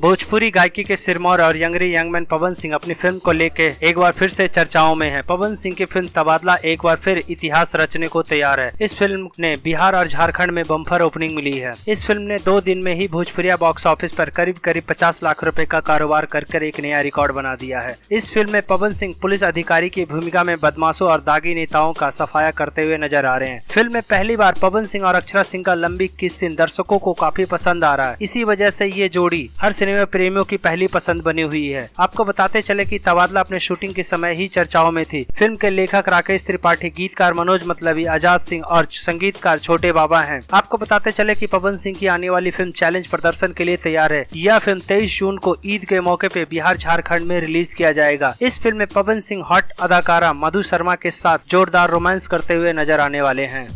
भोजपुरी गायकी के सिरमौर और यंगरी यंगमैन पवन सिंह अपनी फ़िल्म को लेके एक बार फिर से चर्चाओं में है। पवन सिंह की फ़िल्म तबादला एक बार फिर इतिहास रचने को तैयार है। इस फ़िल्म ने बिहार और झारखंड में बम्फर ओपनिंग मिली है। इस फ़िल्म ने दो दिन में ही भोजपुरिया बॉक्स ऑफ़िस पर करीब करीब पचास लाख रूपए का कारोबार कर कर एक नया रिकॉर्ड बना दिया है। इस फ़िल्म में पवन सिंह पुलिस अधिकारी की भूमिका में बदमाशों और दागी नेताओं का सफाया करते हुए नज़र आ रहे हैं। फ़िल्म में पहली बार पवन सिंह और अक्षरा सिंह का लंबी किस दर्शकों को काफ़ी पसंद आ रहा है। इसी वजह से ये जोड़ी हर सिनेमा प्रेमियों की पहली पसंद बनी हुई है। आपको बताते चले कि तबादला अपने शूटिंग के समय ही चर्चाओं में थी। फ़िल्म के लेखक राकेश त्रिपाठी, गीतकार मनोज मतलबी आज़ाद सिंह और संगीतकार छोटे बाबा हैं। आपको बताते चले कि पवन सिंह की आने वाली फ़िल्म चैलेंज प्रदर्शन के लिए तैयार है। यह फ़िल्म तेईस जून को ईद के मौके पे बिहार झारखंड में रिलीज़ किया जाएगा। इस फ़िल्म में पवन सिंह, हॉट अदाकारा, मधु शर्मा के साथ जोरदार रोमांस करते हुए नज़र आने वाले हैं।